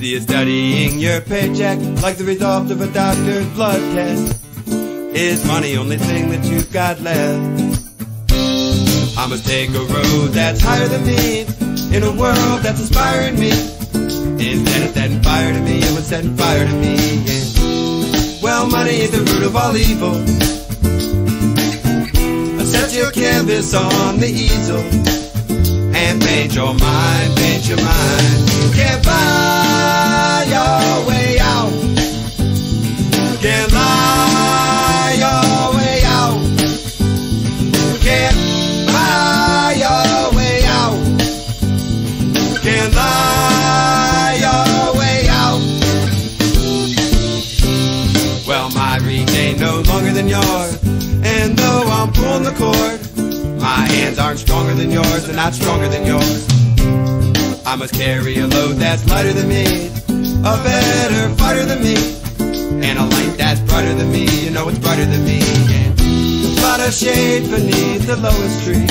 You studying your paycheck like the result of a doctor's blood test. Is money the only thing that you've got left? I must take a road that's higher than me in a world that's inspiring me. Instead of setting fire to me, it was setting fire to me. Yeah. Well, money is the root of all evil. I set your canvas on the easel and paint your mind, paint your mind. Than yours. And though I'm pulling the cord, my hands aren't stronger than yours, they're not stronger than yours. I must carry a load that's lighter than me, a better fighter than me, and a light that's brighter than me, you know it's brighter than me. And a shade beneath the lowest tree,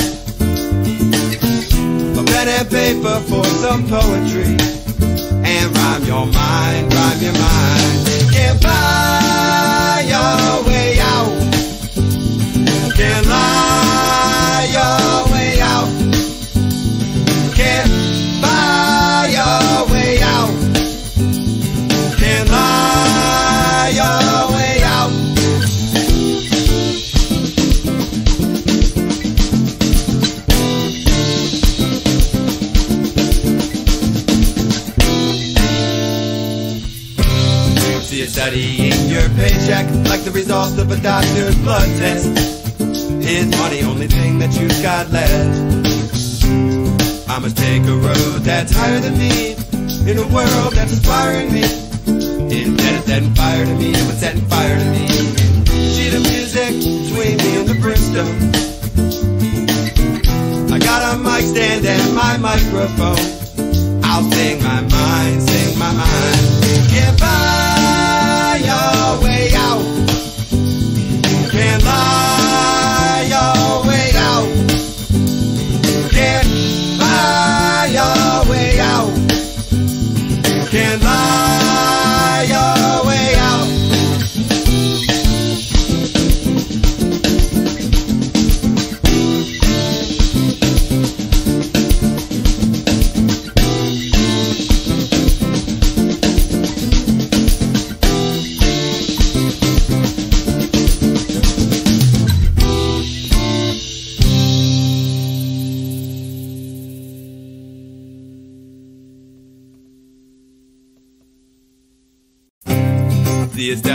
a pen and paper for some poetry, and rhyme your mind, rhyme your mind. Studying your paycheck like the result of a doctor's blood test. Is money only thing that you've got left? I must take a road that's higher than me in a world that's inspiring me. Of setting fire to me, it was setting fire to me. Sheet of music between me and the brimstone. I got a mic stand and my microphone. I'll sing my mind, sing my mind. Can't buy See you